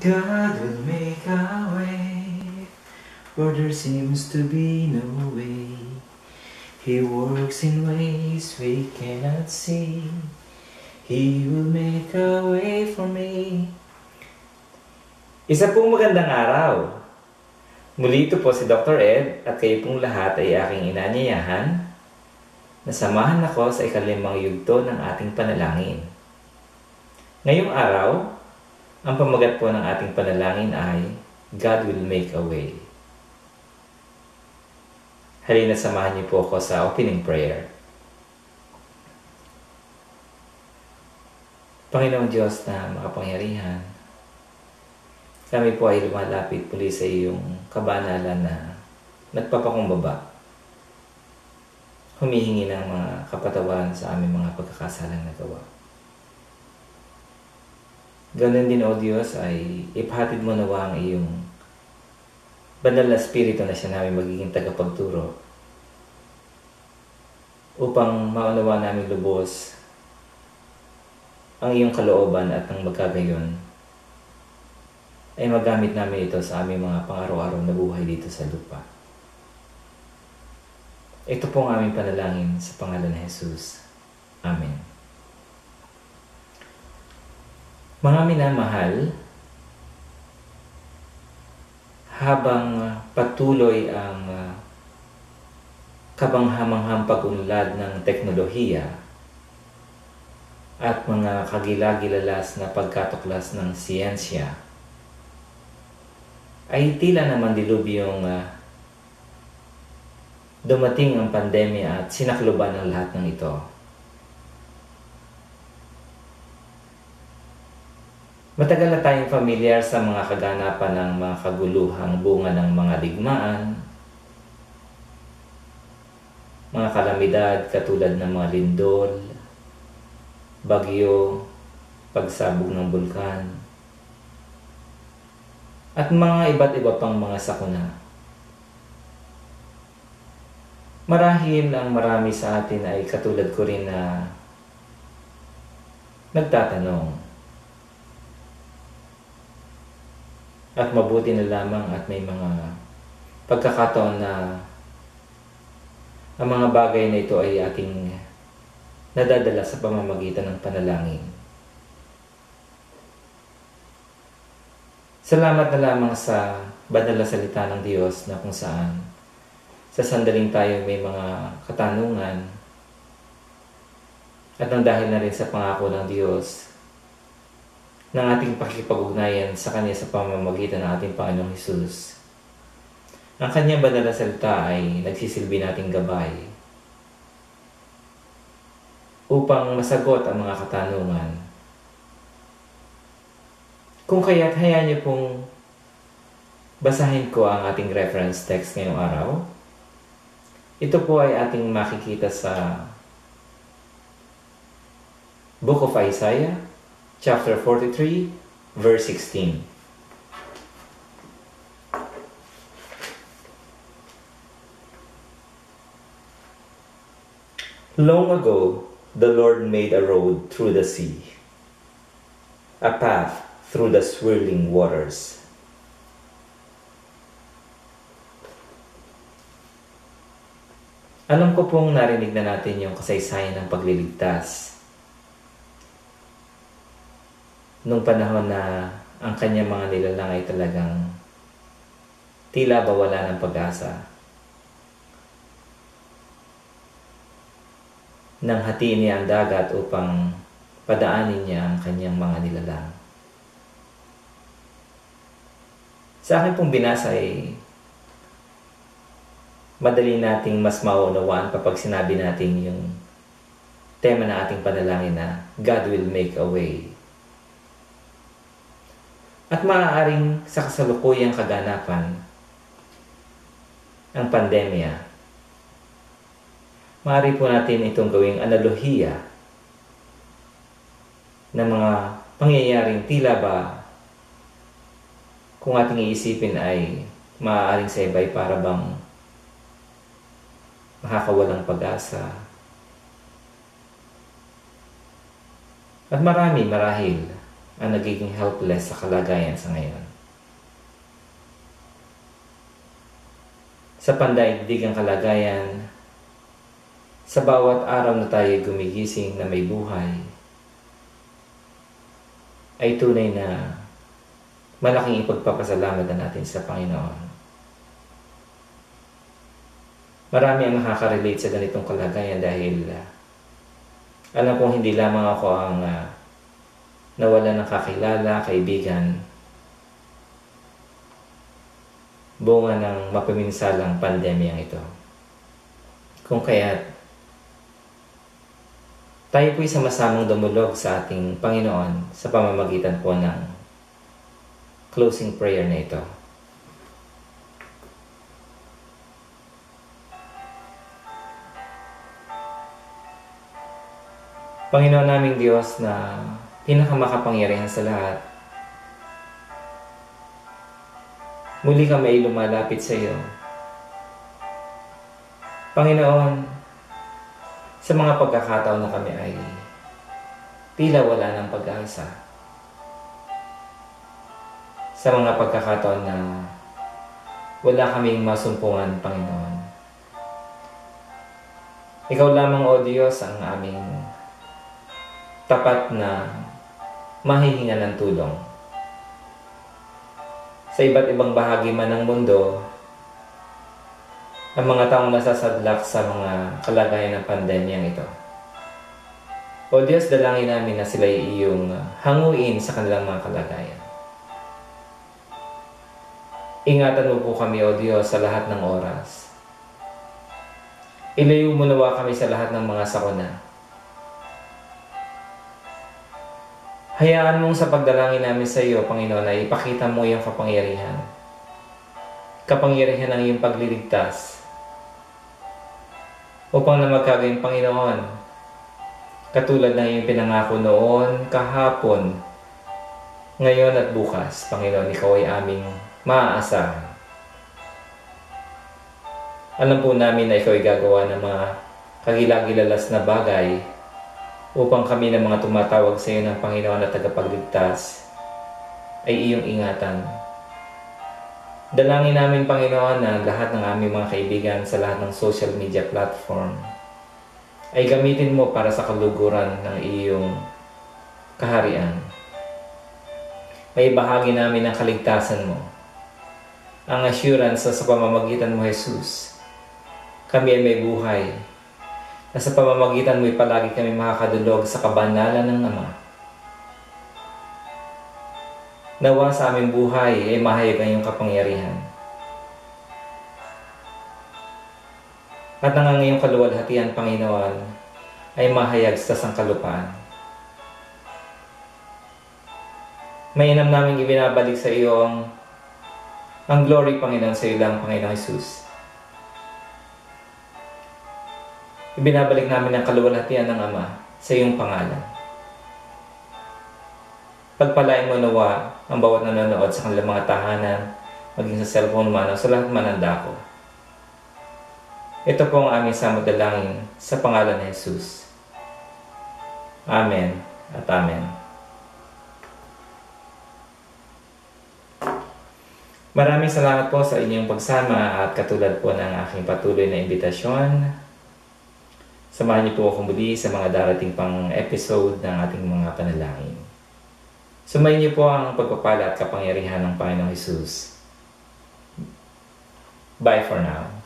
God will make a way where there seems to be no way. He works in ways we cannot see. He will make a way for me. Isa pong magandang araw. Muli ito po si Dr. Ed at kayo pong lahat ay aking inanyayahan na samahan ako sa ikalimang yugto ng ating panalangin. Ngayong araw, ang pamagat po ng ating panalangin ay God will make a way. Halina samahan niyo po ako sa opening prayer. Panginoong Diyos na makapangyarihan, kami po ay lumalapit muli sa iyong kabanalan na nagpapakumbaba. Humihingi ng mga kapatawan sa aming mga pagkakasalang nagawa. Ganon din, O Diyos, ay ipahatid mo nawa ang iyong banal na spirito na siya namin magiging tagapagturo upang maunawa namin lubos ang iyong kalooban at ang magkagayon ay magamit namin ito sa aming mga pang-araw-araw na buhay dito sa lupa. Ito po ang aming panalangin sa pangalan ni Jesus. Amen. Mga minamahal, habang patuloy ang uh, kabanghamanghang pag-unlad ng teknolohiya at mga kagilagilalas na pagkatuklas ng siyensya, ay tila naman dilubyong uh, dumating ang pandemya at sinakluban ang lahat ng ito. Matagal na tayong familiar sa mga kaganapan ng mga kaguluhang bunga ng mga digmaan, mga kalamidad katulad ng mga lindol, bagyo, pagsabog ng bulkan, at mga iba't iba pang mga sakuna. Marahil ang marami sa atin ay katulad ko rin na nagtatanong, At mabuti na lamang at may mga pagkakataon na ang mga bagay na ito ay ating nadadala sa pamamagitan ng panalangin. Salamat na lamang sa banal na salita ng Diyos na kung saan sa sandaling tayo may mga katanungan at nang dahil na rin sa pangako ng Diyos ng ating pakikipag-ugnayan sa Kanya sa pamamagitan ng ating Panginoong Hesus. Ang Kanyang banal na salita ay nagsisilbi nating gabay upang masagot ang mga katanungan. Kung kaya't hayaan niyo pong basahin ko ang ating reference text ngayong araw. Ito po ay ating makikita sa Book of Isaiah, chapter 43, verse 16. Long ago, the Lord made a road through the sea, a path through the swirling waters. Alam ko pong narinig na natin yung kasaysayan ng pagliligtas nung panahon na ang kanyang mga nilalang ay talagang tila ba wala ng pag-asa. Nang hatiin niya ang dagat upang padaanin niya ang kanyang mga nilalang. Sa akin pong binasa ay madali nating mas maunawaan kapag sinabi natin yung tema na ating panalangin na God will make a way at maaaring sa kasalukuyang kaganapan, ang pandemya, maaari po natin itong gawing analohiya ng mga pangyayaring tila ba kung ating iisipin ay maaaring sa iba para bang makakawalang pag-asa. At marami marahil ang nagiging helpless sa kalagayan sa ngayon. Sa pandaigdigang kalagayan, sa bawat araw na tayo gumigising na may buhay, ay tunay na malaking ipagpapasalamat na natin sa Panginoon. Marami ang nakaka-relate sa ganitong kalagayan dahil uh, alam kong hindi lamang ako ang uh, nawala ng kakilala, kaibigan, bunga ng mapaminsalang pandemyang ito. Kung kaya tayo po'y sama-samang dumulog sa ating Panginoon sa pamamagitan po ng closing prayer na ito. Panginoon naming Diyos na pinakamakapangyarihan sa lahat, muli kami ay lumalapit sa iyo. Panginoon, sa mga pagkakataon na kami ay tila wala ng pag-asa sa mga pagkakataon na wala kaming masumpungan, Panginoon. Ikaw lamang, O Diyos, ang aming tapat na mahihinga ng tulong. Sa iba't ibang bahagi man ng mundo, ang mga taong nasasadlak sa mga kalagayan ng pandemyang ito. O Diyos, dalangin namin na sila iyong hanguin sa kanilang mga kalagayan. Ingatan mo po kami, O Diyos, sa lahat ng oras. Ilayo mo nawa kami sa lahat ng mga sakuna. Hayaan mong sa pagdalangin namin sa iyo, Panginoon, ay ipakita mo iyong kapangyarihan. Kapangyarihan ng iyong pagliligtas. Upang na magkagayong Panginoon, katulad ng iyong pinangako noon, kahapon, ngayon at bukas, Panginoon, ikaw ay aming maaasahan. Alam po namin na ikaw ay gagawa ng mga kagilagilalas na bagay upang kami ng mga tumatawag sa iyo ng Panginoon at tagapagligtas ay iyong ingatan. Dalangin namin Panginoon na lahat ng aming mga kaibigan sa lahat ng social media platform ay gamitin mo para sa kaluguran ng iyong kaharian. May bahagi namin ng kaligtasan mo ang assurance na sa pamamagitan mo, Jesus, kami ay may buhay. Na sa pamamagitan mo ay palagi kami makakadulog sa kabanalan ng Ama. Nawa sa aming buhay ay mahayag ang iyong kapangyarihan. At nang ngayong kaluwalhatian, Panginoon, ay mahayag sa sangkalupaan. Mainam namin ibinabalik sa iyo ang ang glory, Panginoon, sa iyo lang, Panginoon Jesus. Ibinabalik namin ang kaluwalhatian ng Ama sa iyong pangalan. Pagpalain mo nawa ang bawat nanonood sa kanilang mga tahanan, maging sa cellphone man o sa lahat man ng dako. Ito po ang aming samudalangin sa pangalan ni Jesus. Amen at Amen. Maraming salamat po sa inyong pagsama at katulad po ng aking patuloy na imbitasyon. Samahan niyo po ako muli sa mga darating pang episode ng ating mga panalangin. Sumayin niyo po ang pagpapala at kapangyarihan ng Panginoong Jesus. Bye for now.